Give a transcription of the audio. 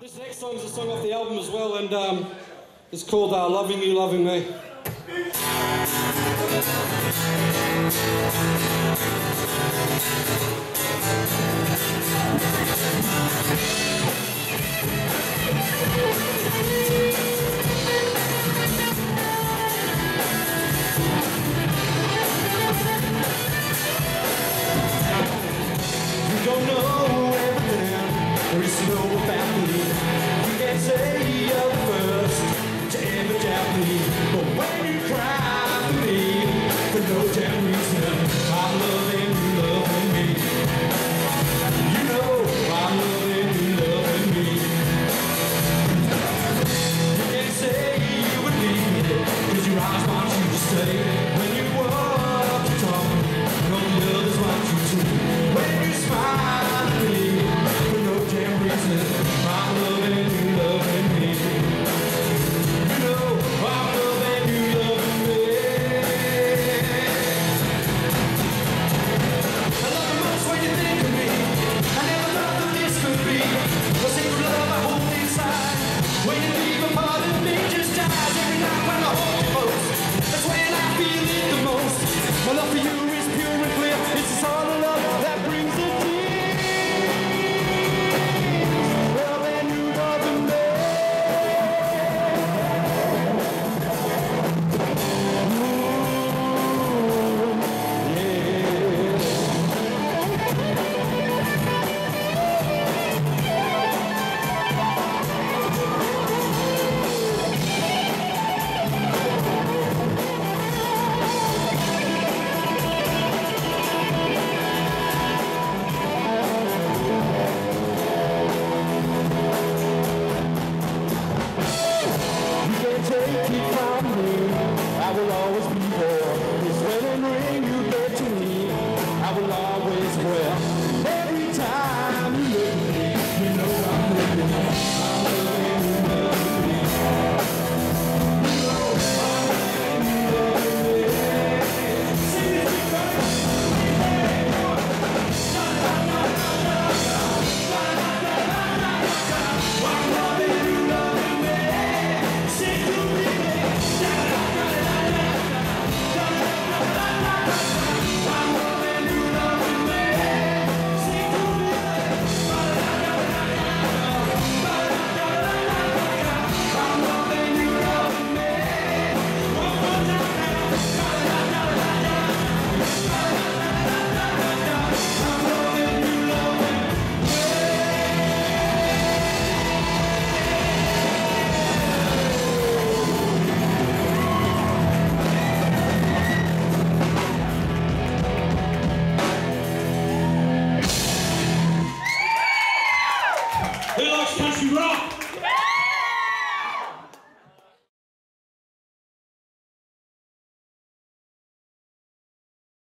This next song is a song off the album as well, and um, it's called uh, Loving You, Loving Me. I love keep from me. I will always be there. Sasura.